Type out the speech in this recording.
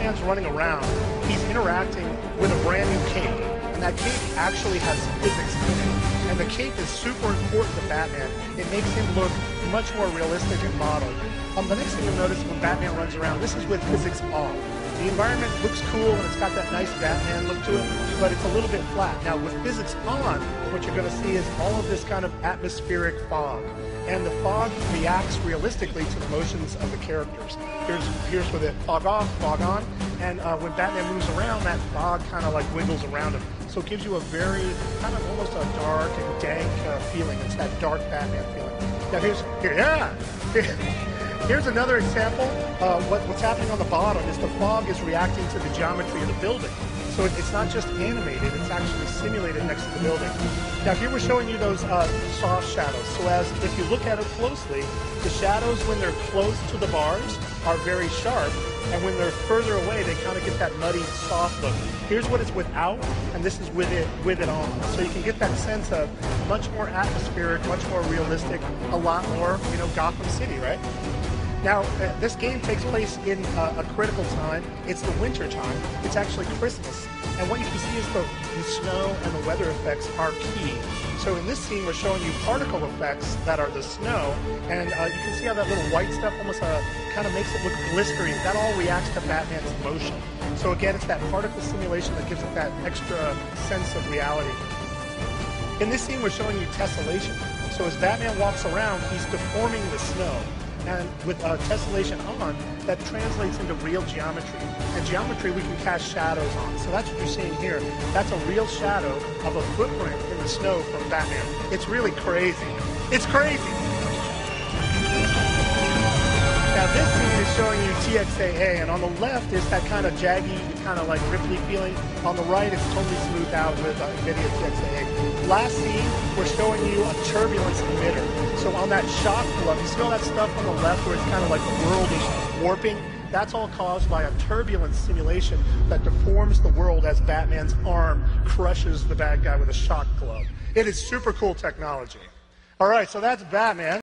Batman's running around, he's interacting with a brand new cape. And that cape actually has physics in it. And the cape is super important to Batman. It makes him look much more realistic and modeled. Um, the next thing you'll notice when Batman runs around, this is with PhysX on. The environment looks cool and it's got that nice Batman look to it, but it's a little bit flat. Now with PhysX on, what you're going to see is all of this kind of atmospheric fog. And the fog reacts realistically to the motions of the characters. Here's, here's with it fog off, fog on, and uh, when Batman moves around, that fog kind of like wiggles around him. So it gives you a very, kind of almost a dark and dank uh, feeling. It's that dark Batman feeling. Now here's, here, yeah! Here's another example. Uh, what, what's happening on the bottom is the fog is reacting to the geometry of the building. So it, it's not just animated, it's actually simulated next to the building. Now here we're showing you those uh, soft shadows. So as if you look at it closely, the shadows when they're close to the bars are very sharp, and when they're further away, they kind of get that muddy, soft look. Here's what it's without, and this is with it with it on. So you can get that sense of much more atmospheric, much more realistic, a lot more, you know, Gotham City, right? Now, uh, this game takes place in uh, a critical time. It's the winter time. It's actually Christmas. And what you can see is the, the snow and the weather effects are key. So in this scene, we're showing you particle effects that are the snow. And uh, you can see how that little white stuff almost uh, kind of makes it look glistery. That all reacts to Batman's motion. So again, it's that particle simulation that gives it that extra sense of reality. In this scene, we're showing you tessellation. So as Batman walks around, he's deforming the snow and with uh, tessellation on, that translates into real geometry. And geometry we can cast shadows on. So that's what you're seeing here. That's a real shadow of a footprint in the snow from Batman. It's really crazy. It's crazy. Now this scene is showing you TXAA, and on the left is that kind of jaggy, kind of like ripply feeling. On the right, it's totally smoothed out with uh, NVIDIA TXAA. Last scene, we're showing you a turbulence emitter. So on that shock glove, you see all that stuff on the left where it's kind of like the world is warping? That's all caused by a turbulence simulation that deforms the world as Batman's arm crushes the bad guy with a shock glove. It is super cool technology. All right, so that's Batman.